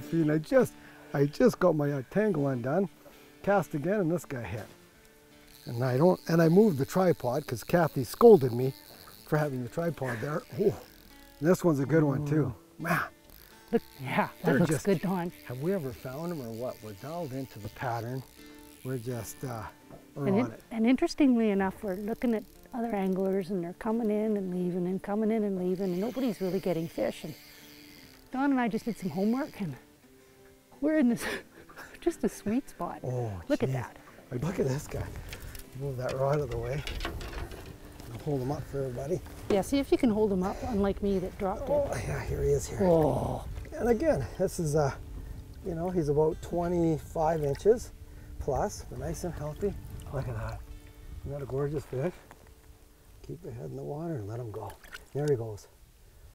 feet. And I just, I just got my tangle undone, cast again, and this guy hit. And I don't, and I moved the tripod because Kathy scolded me for having the tripod there. Oh, this one's a good one too. Man, Look, yeah, that looks just- good, Don. have we ever found them or what? We're dialed into the pattern. We're just, uh, we're And, on in- it. and interestingly enough, we're looking at other anglers and they're coming in and leaving and coming in and leaving and nobody's really getting fish. And Don and I just did some homework and we're in this just a sweet spot. Oh, Look at that. Look at this guy. Move that rod out of the way. I'll hold him up for everybody. Yeah, see if you can hold him up, unlike me that dropped Oh, it. yeah, here he is here. Oh, And again, this is, uh, you know, he's about 25 inches plus, but nice and healthy. Look at that. Isn't that a gorgeous fish? Keep your head in the water and let him go. There he goes.